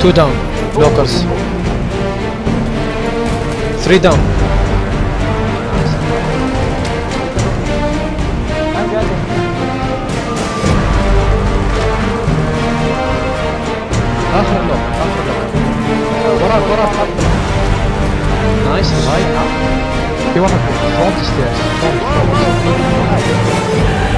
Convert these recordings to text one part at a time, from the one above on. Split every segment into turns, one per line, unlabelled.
Two down. Blockers. Three down. آخر لوك آخر لوك وراك وراك نايس هاي في واحد فرونت ستيرز تيك ثرو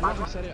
Página série